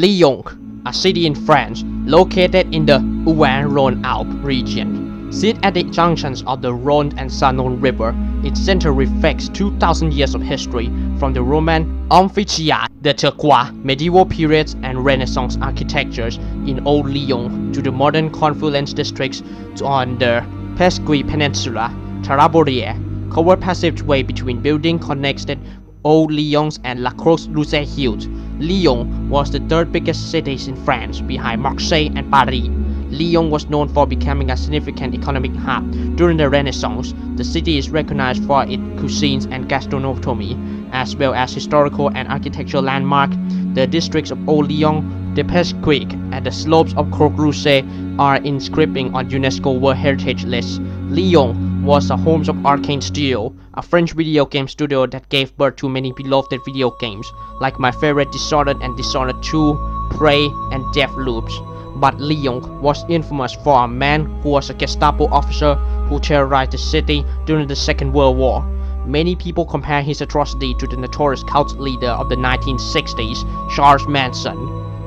Lyon, a city in France located in the Auvergne-Rhône-Alpes region. Sit at the junctions of the Rhône and Saône River, its center reflects 2,000 years of history from the Roman amphitheatre, the Turquoise, medieval periods and Renaissance architectures in Old Lyon to the modern confluence districts on the Presqu'île Peninsula, Taraborier, covered passageway between buildings connected Old Lyons and La Croix-Rousse Hills. Lyon was the third biggest city in France behind Marseille and Paris. Lyon was known for becoming a significant economic hub during the Renaissance. The city is recognized for its cuisines and gastronomy, as well as historical and architectural landmarks. The districts of Old Lyon, the Presqu'île, and the slopes of Croix-Rousse are inscribed on UNESCO World Heritage List. Lyon was the home of Arkane Studio, a French video game studio that gave birth to many beloved video games, like my favorite Dishonored and Dishonored 2, Prey, and Deathloops. But Lyon was infamous for a man who was a Gestapo officer who terrorized the city during the Second World War. Many people compare his atrocity to the notorious cult leader of the 1960s, Charles Manson.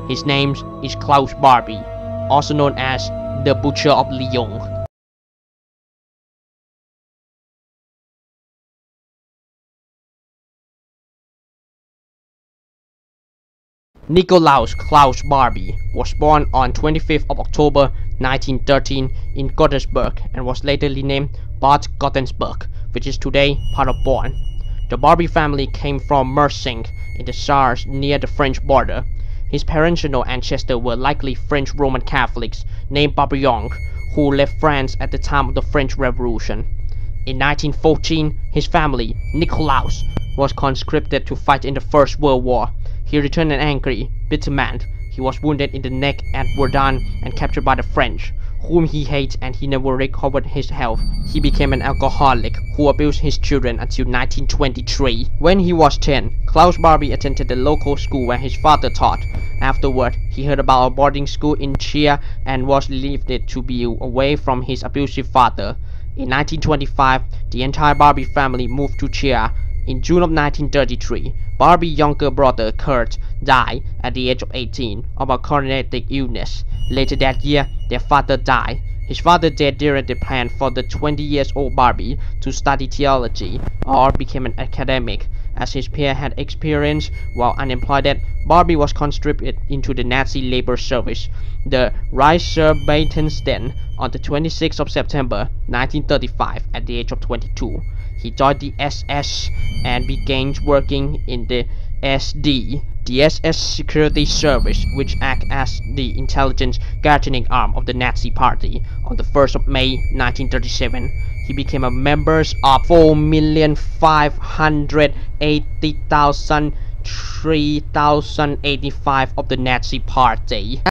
His name is Klaus Barbie, also known as the Butcher of Lyon. Nikolaus Klaus Barbie was born on 25th of October 1913 in Godesberg and was later renamed Bad Godesberg, which is today part of Bonn. The Barbie family came from Merzig in the Saars near the French border. His parental ancestors were likely French Roman Catholics named Barbillon, who left France at the time of the French Revolution. In 1914, his family, Nikolaus, was conscripted to fight in the First World War. He returned an angry, bitter man. He was wounded in the neck at Verdun and captured by the French, whom he hated and he never recovered his health. He became an alcoholic who abused his children until 1923. When he was 10, Klaus Barbie attended the local school where his father taught. Afterward, he heard about a boarding school in Chia and was relieved to be away from his abusive father. In 1925, the entire Barbie family moved to Chia. in June of 1933, Barbie's younger brother Kurt died at the age of 18 of a chronic illness. Later that year, their father died. His father died during the plan for the 20 years old Barbie to study theology or become an academic. As his peer had experienced while unemployed, Barbie was conscripted into the Nazi labor service, the Reichsarbeiterdienst, on the 26th of September 1935 at the age of 22. He joined the SS and began working in the SD, the SS Security Service, which acted as the intelligence gathering arm of the Nazi Party. On the 1st of May 1937, he became a member of 4,580,3085 of the Nazi Party.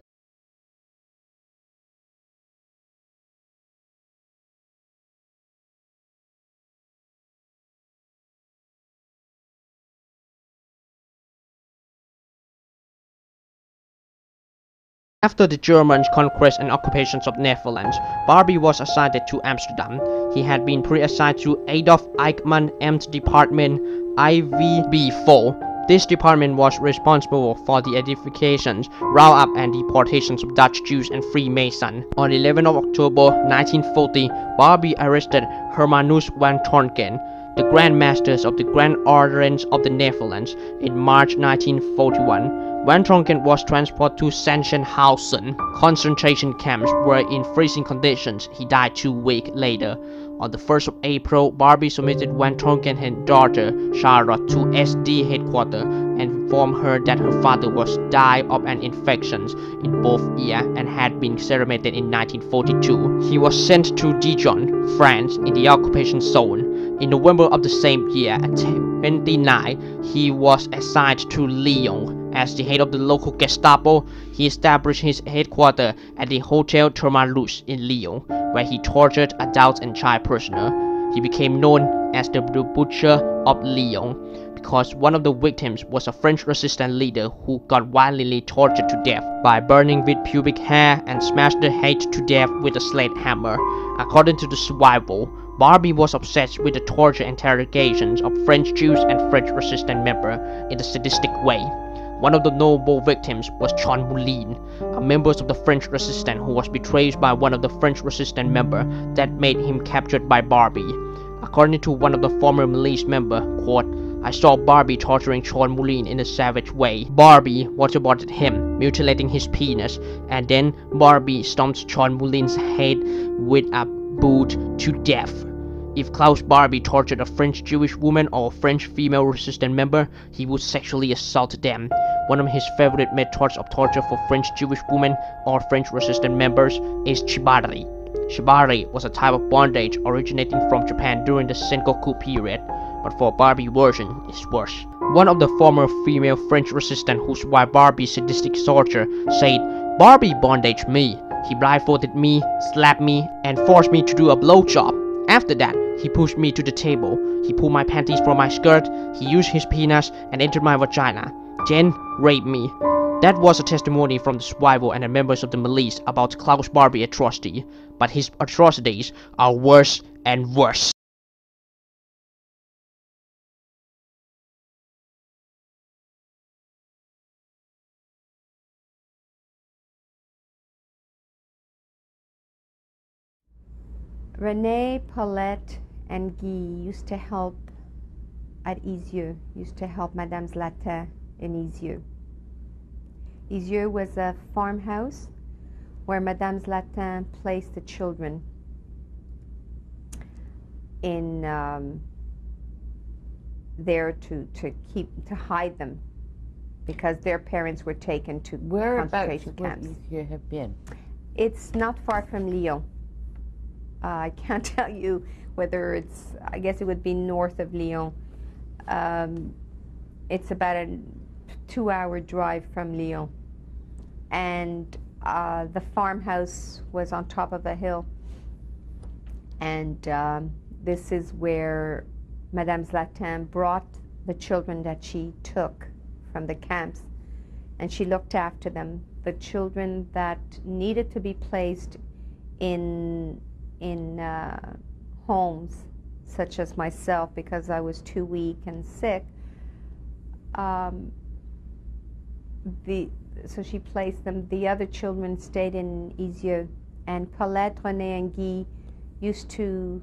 After the German conquest and occupations of Netherlands, Barbie was assigned to Amsterdam. He had been pre-assigned to Adolf Eichmann Amt Department IVB4. This department was responsible for the edifications, roundup and deportations of Dutch Jews and Freemasons. On 11 of October 1940, Barbie arrested Hermanus van Tongeren, the Grand Masters of the Grand Orders of the Netherlands, in March 1941. Van Tongeren was transported to Sachsenhausen concentration camps where in freezing conditions he died two weeks later. On the 1st of April, Barbie submitted Van Tongeren his daughter, Charlotte, to SD headquarters and informed her that her father was died of an infection in both ears and had been cremated in 1942. He was sent to Dijon, France, in the occupation zone. In November of the same year, at 29, he was assigned to Lyon as the head of the local Gestapo, he established his headquarters at the Hotel Terminus in Lyon, where he tortured adults and child prisoners. He became known as the Butcher of Lyon because one of the victims was a French resistance leader who got violently tortured to death by burning with pubic hair and smashed the head to death with a sledgehammer. According to the survival, Barbie was obsessed with the torture interrogations of French Jews and French resistance members in a sadistic way. One of the notable victims was Jean Moulin, a member of the French resistance who was betrayed by one of the French resistance members that made him captured by Barbie. According to one of the former militia member, quote, I saw Barbie torturing Jean Moulin in a savage way. Barbie waterboarded him, mutilating his penis, and then Barbie stomped Jean Moulin's head with a boot to death. If Klaus Barbie tortured a French Jewish woman or a French female resistance member, he would sexually assault them. One of his favorite methods of torture for French Jewish women or French resistance members is shibari. Shibari was a type of bondage originating from Japan during the Sengoku period but for Barbie version is worse. One of the former female French resistance whose wife Barbie sadistic torture said, Barbie bondage me. He blindfolded me, slapped me, and forced me to do a blowjob. After that, he pushed me to the table. He pulled my panties from my skirt, he used his penis and entered my vagina. Then raped me. That was a testimony from the survivor and the members of the militia about Klaus Barbie atrocity, but his atrocities are worse and worse. Renee, Paulette, and Guy used to help at Izieu, used to help Madame Zlatin in Izieu. Izieu was a farmhouse where Madame Zlatin placed the children in um, there to, to keep to hide them because their parents were taken to concentration camps. you have been? It's not far from Lyon. Uh, I can't tell you whether it's, I guess it would be north of Lyon. Um, it's about a two hour drive from Lyon. And uh, the farmhouse was on top of a hill. And um, this is where Madame Zlatin brought the children that she took from the camps and she looked after them. The children that needed to be placed in in uh, homes, such as myself, because I was too weak and sick. Um, the so she placed them. The other children stayed in Izieu, and Paulette, René, and Guy used to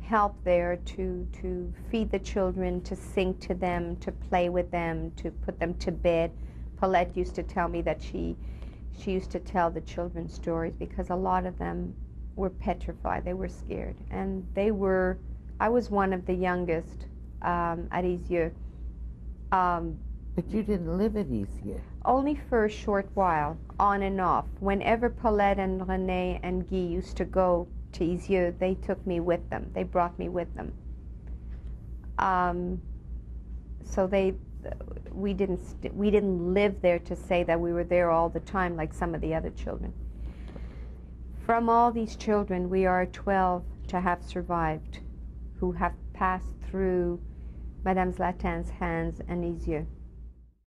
help there to to feed the children, to sing to them, to play with them, to put them to bed. Paulette used to tell me that she she used to tell the children stories because a lot of them were petrified. They were scared, and they were. I was one of the youngest um, at Izieu. Um, But you didn't live at Izieu. only for a short while, on and off. Whenever Paulette and René and Guy used to go to Izieu, they took me with them. They brought me with them. Um, so they, we didn't, we didn't live there to say that we were there all the time like some of the other children. From all these children, we are 12 to have survived, who have passed through Madame Zlatin's hands and Izieu.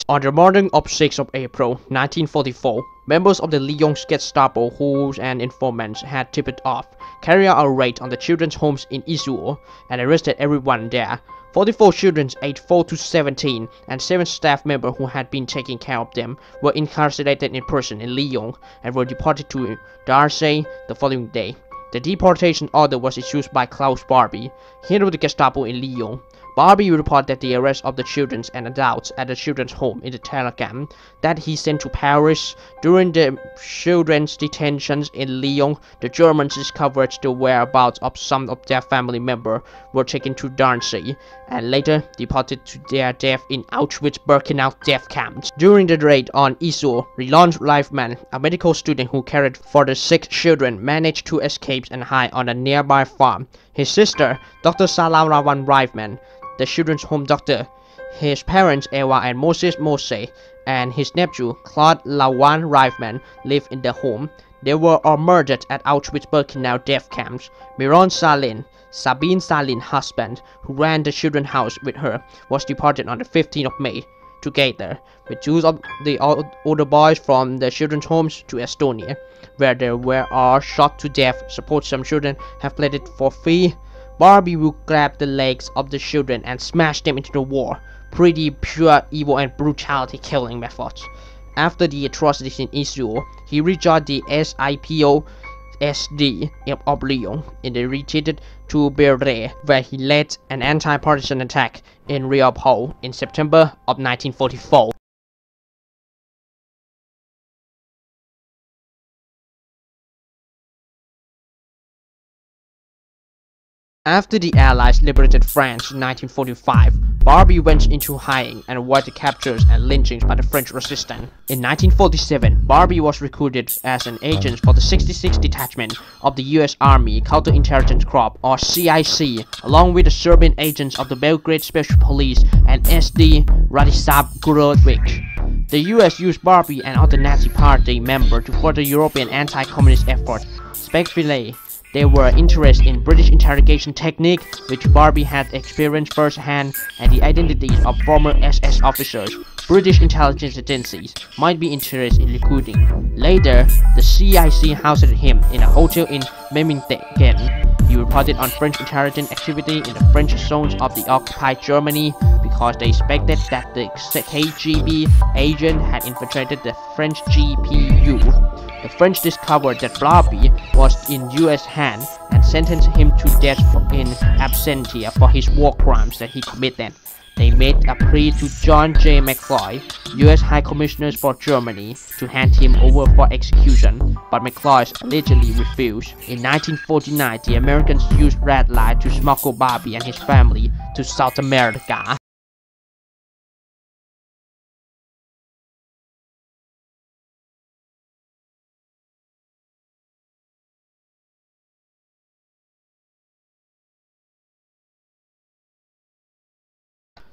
On the morning of 6th of April 1944, members of the Lyon Gestapo who and informants had tipped off, carried out a raid on the children's homes in Izieu and arrested everyone there. 44 children aged 4 to 17 and 7 staff members who had been taking care of them were incarcerated in prison in Lyon and were deported to Drancy the following day. The deportation order was issued by Klaus Barbie, head of the Gestapo in Lyon. Barbie reported that the arrest of the children and adults at the children's home in the telegram that he sent to Paris. During the children's detentions in Lyon, the Germans discovered the whereabouts of some of their family members were taken to Drancy and later deported to their death in Auschwitz-Birkenau death camps. During the raid on Izieu, Relance Reifman, a medical student who cared for the sick children, managed to escape and hide on a nearby farm. His sister, Dr. Salah Ravan Reifman, the children's home doctor, his parents Ewa and Moses Mose, and his nephew Claude Lawan Reifman live in the home. They were all murdered at Auschwitz-Birkenau death camps. Miron Zlatin, Sabine Zlatin's husband, who ran the children's house with her, was deported on the 15th of May together with choose of the older boys from the children's homes to Estonia, where they were all shot to death. Suppose some children have played it for free. Barbie will grab the legs of the children and smash them into the wall. pretty pure evil and brutality killing methods. After the atrocities in Israel, he rejoined the SIPO SD of Lyon and retreated to Berdre, where he led an anti-partisan attack in Riopol in September of 1944. After the Allies liberated France in 1945, Barbie went into hiding and avoided captures and lynchings by the French resistance. In 1947, Barbie was recruited as an agent for the 66th Detachment of the US Army Counterintelligence Corps or CIC, along with the Serbian agents of the Belgrade Special Police and SD Radislav Gurovic. The US used Barbie and other Nazi Party members to further European anti-communist efforts. Speculate they were interested in British interrogation technique, which Barbie had experienced firsthand, and the identities of former SS officers. British intelligence agencies might be interested in recruiting. Later, the CIC housed him in a hotel in Memmingen. He reported on French intelligence activity in the French zones of the occupied Germany because they expected that the KGB agent had infiltrated the French GPU the French discovered that Barbie was in US hands and sentenced him to death in absentia for his war crimes that he committed. They made a plea to John J. McCloy, US High Commissioner for Germany, to hand him over for execution, but McCloy allegedly refused. In 1949, the Americans used red light to smuggle Barbie and his family to South America.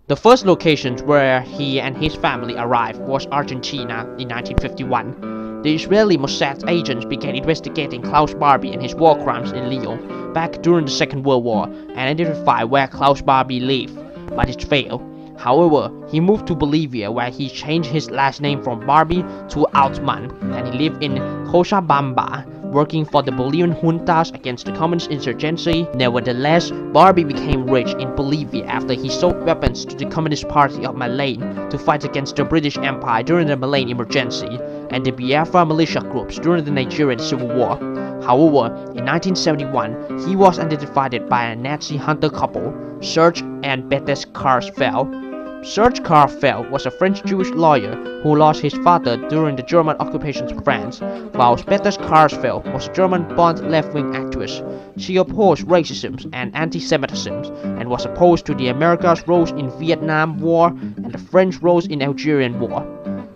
The first location where he and his family arrived was Argentina in 1951. The Israeli Mossad agents began investigating Klaus Barbie and his war crimes in Lyon back during the Second World War and identified where Klaus Barbie lived, but it failed. However, he moved to Bolivia where he changed his last name from Barbie to Altman and he lived in Cochabamba working for the Bolivian juntas against the communist insurgency. Nevertheless, Barbie became rich in Bolivia after he sold weapons to the Communist Party of Malay to fight against the British Empire during the Malay emergency and the Biafra militia groups during the Nigerian Civil War. However, in 1971, he was identified by a Nazi hunter couple, Serge and Bethes Klarsfeld, Serge Klarsfeld was a French Jewish lawyer who lost his father during the German occupation of France, while Bethes Klarsfeld was a German-born left-wing activist. She opposed racism and anti-Semitism and was opposed to the America's roles in Vietnam War and the French roles in Algerian War.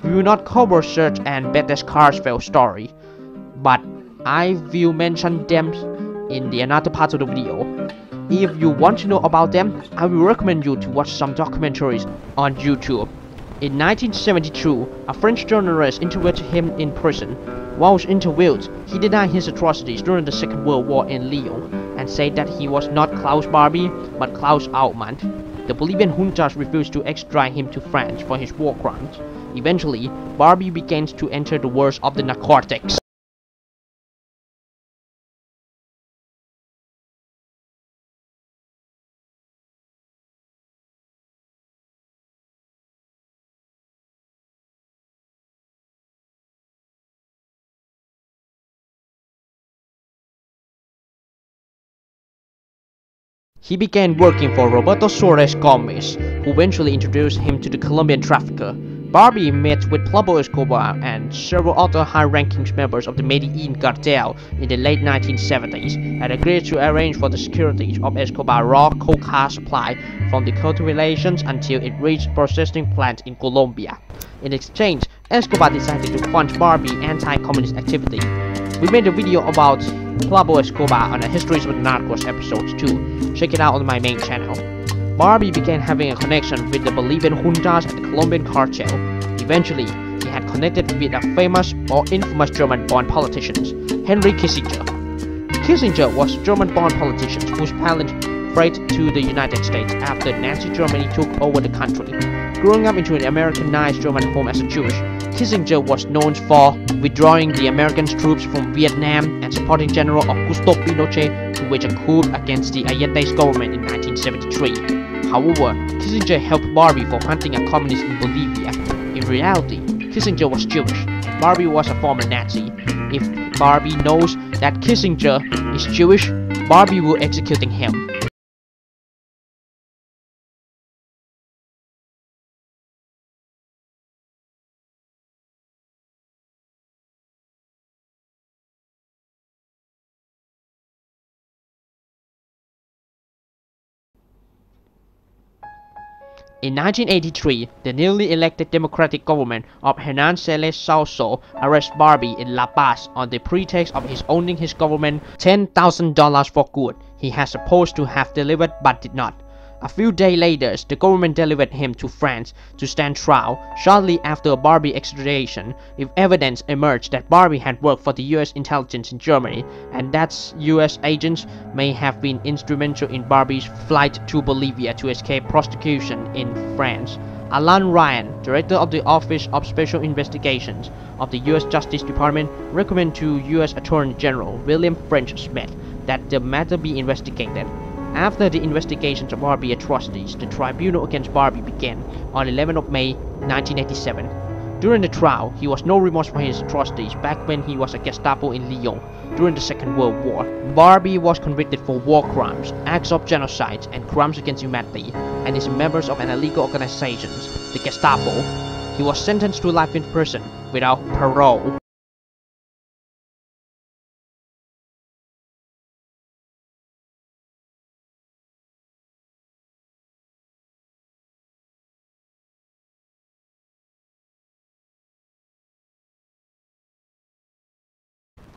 We will not cover Serge and Bethes Klarsfeld's story, but I will mention them in the another part of the video. If you want to know about them, I will recommend you to watch some documentaries on YouTube. In 1972, a French journalist interviewed him in prison. While interviewed, he denied his atrocities during the Second World War in Lyon and said that he was not Klaus Barbie but Klaus Altman. The Bolivian juntas refused to extradite him to France for his war crimes. Eventually, Barbie began to enter the world of the narcotics. He began working for Roberto Suarez Gomez, who eventually introduced him to the Colombian trafficker. Barbie met with Pablo Escobar and several other high-ranking members of the Medellin cartel in the late 1970s and agreed to arrange for the security of Escobar's raw coca supply from the cultivation until it reached processing plant in Colombia. In exchange, Escobar decided to fund Barbie anti-communist activity. We made a video about Pablo Escobar on the Histories of the Narcos episodes too. Check it out on my main channel. Barbie began having a connection with the Bolivian juntas and the Colombian cartel. Eventually, he had connected with a famous or infamous German-born politician, Henry Kissinger. Kissinger was a German-born politician whose parents fled to the United States after Nazi Germany took over the country. Growing up into an Americanized German home as a Jewish, Kissinger was known for withdrawing the American troops from Vietnam and supporting General Augusto Pinochet to wage a coup against the Allende's government in 1973. However, Kissinger helped Barbie for hunting a communist in Bolivia. In reality, Kissinger was Jewish, and Barbie was a former Nazi. If Barbie knows that Kissinger is Jewish, Barbie will executing him. In 1983, the newly elected democratic government of Hernan Siles Zuazo arrested Barbie in La Paz on the pretext of his owning his government $10,000 for good he has supposed to have delivered but did not. A few days later, the government delivered him to France to stand trial shortly after Barbie extradition if evidence emerged that Barbie had worked for the US intelligence in Germany and that US agents may have been instrumental in Barbie's flight to Bolivia to escape prosecution in France. Alan Ryan, director of the Office of Special Investigations of the US Justice Department, recommended to US Attorney General William French Smith that the matter be investigated. After the investigations of Barbie atrocities, the tribunal against Barbie began on 11 of May 1987. During the trial, he was no remorse for his atrocities back when he was a Gestapo in Lyon during the Second World War. Barbie was convicted for war crimes, acts of genocide, and crimes against humanity, and is a member of an illegal organization, the Gestapo. He was sentenced to life in prison without parole.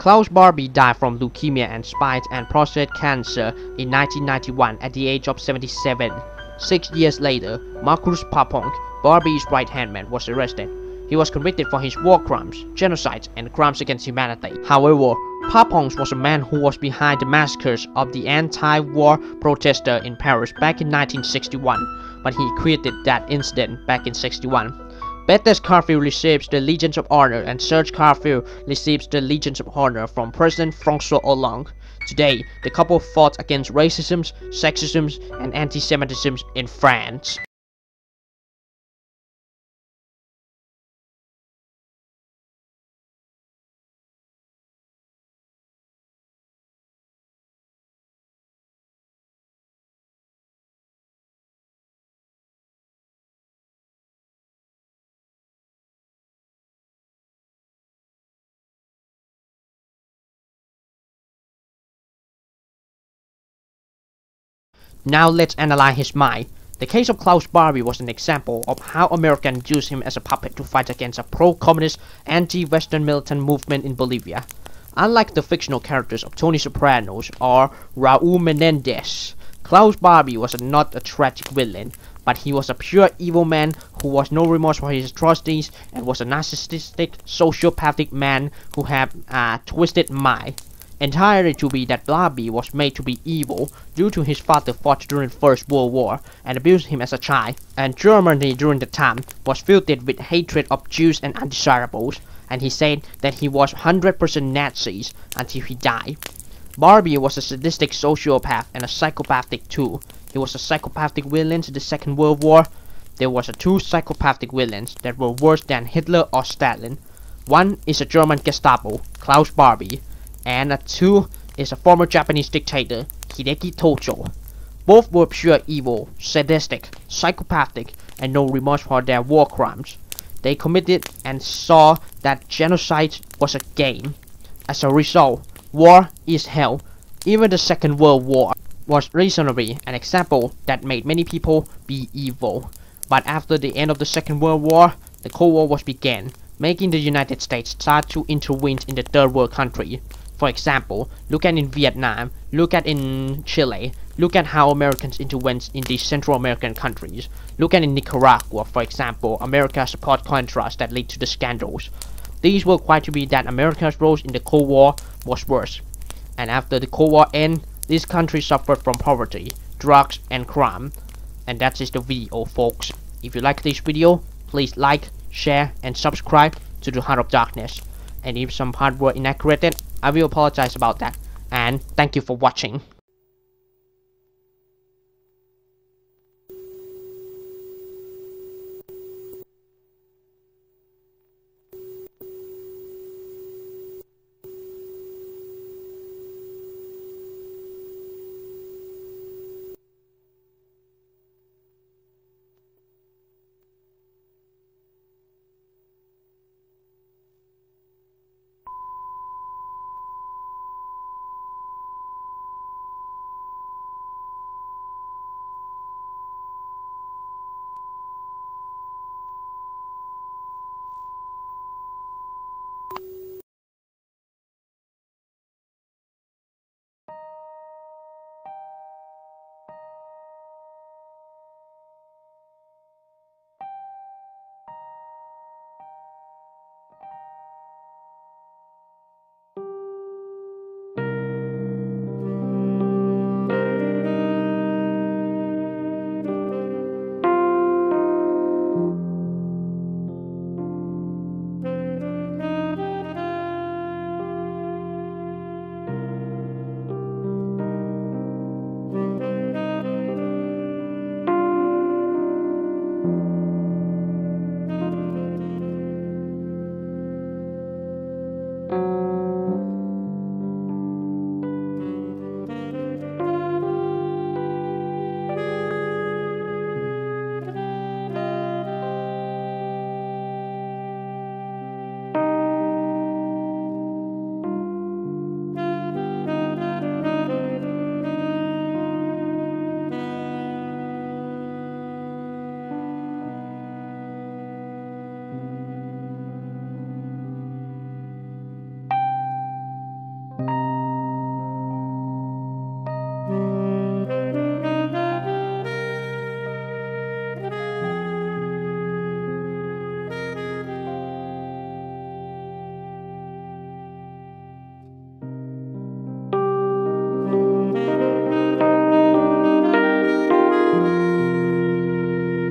Klaus Barbie died from leukemia and spinal and prostate cancer in 1991 at the age of 77. Six years later, Marcus Papon, Barbie's right-hand man, was arrested. He was convicted for his war crimes, genocide, and crimes against humanity. However, Papon was a man who was behind the massacres of the anti-war protester in Paris back in 1961, but he created that incident back in 61. Bethes Klarsfeld receives the Legion of Honor and Serge Klarsfeld receives the Legion of Honor from President François Hollande. Today, the couple fought against racism, sexism, and anti-Semitism in France. Now let's analyze his mind. The case of Klaus Barbie was an example of how Americans used him as a puppet to fight against a pro-communist, anti-Western militant movement in Bolivia. Unlike the fictional characters of Tony Sopranos or Raul Menendez, Klaus Barbie was not a tragic villain, but he was a pure evil man who was no remorse for his atrocities and was a narcissistic, sociopathic man who had a twisted mind entirely to be that Barbie was made to be evil due to his father fought during First World War and abused him as a child, and Germany during the time was filled with hatred of Jews and undesirables, and he said that he was 100% Nazis until he died. Barbie was a sadistic sociopath and a psychopathic too. He was a psychopathic villain in the Second World War. There was a two psychopathic villains that were worse than Hitler or Stalin. One is a German Gestapo, Klaus Barbie, and two is a former Japanese dictator, Hideki Tojo. Both were pure evil, sadistic, psychopathic, and no remorse for their war crimes. They committed and saw that genocide was a game. As a result, war is hell. Even the Second World War was reasonably an example that made many people be evil. But after the end of the Second World War, the Cold War was began, making the United States start to intervene in the third world country. For example, look at in Vietnam, look at in Chile, look at how Americans intervened in these Central American countries. Look at in Nicaragua, for example, America support Contras that lead to the scandals. These were quite to be that America's role in the Cold War was worse. And after the Cold War end, these countries suffered from poverty, drugs, and crime. And that is the video, folks. If you like this video, please like, share, and subscribe to the Heart of Darkness. And if some part were inaccurate, I will apologize about that. And thank you for watching.